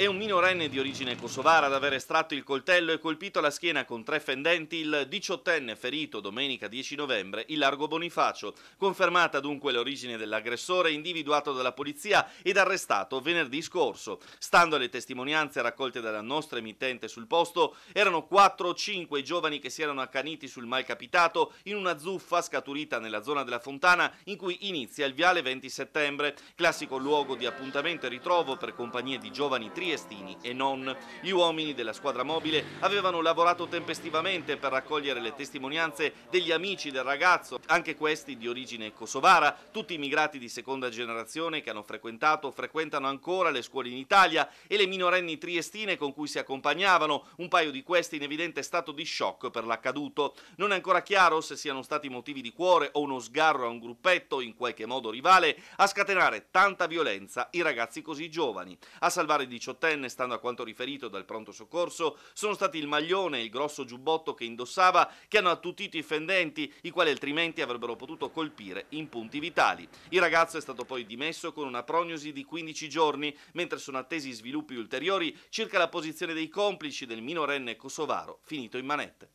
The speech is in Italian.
È un minorenne di origine kosovara ad aver estratto il coltello e colpito alla schiena con tre fendenti il diciottenne ferito domenica 10 novembre in largo Bonifacio. Confermata dunque l'origine dell'aggressore individuato dalla polizia ed arrestato venerdì scorso. Stando alle testimonianze raccolte dalla nostra emittente sul posto, erano 4 o 5 i giovani che si erano accaniti sul malcapitato in una zuffa scaturita nella zona della Fontana in cui inizia il viale 20 settembre, classico luogo di appuntamento e ritrovo per compagnie di giovani triesti triestini e non. Gli uomini della squadra mobile avevano lavorato tempestivamente per raccogliere le testimonianze degli amici del ragazzo, anche questi di origine kosovara, tutti immigrati di seconda generazione che hanno frequentato o frequentano ancora le scuole in Italia e le minorenni triestine con cui si accompagnavano, un paio di questi in evidente stato di shock per l'accaduto. Non è ancora chiaro se siano stati motivi di cuore o uno sgarro a un gruppetto, in qualche modo rivale, a scatenare tanta violenza i ragazzi così giovani. A salvare i 18 diciottenne, stando a quanto riferito dal pronto soccorso, sono stati il maglione e il grosso giubbotto che indossava che hanno attutito i fendenti, i quali altrimenti avrebbero potuto colpire in punti vitali. Il ragazzo è stato poi dimesso con una prognosi di 15 giorni, mentre sono attesi sviluppi ulteriori circa la posizione dei complici del minorenne kosovaro finito in manette.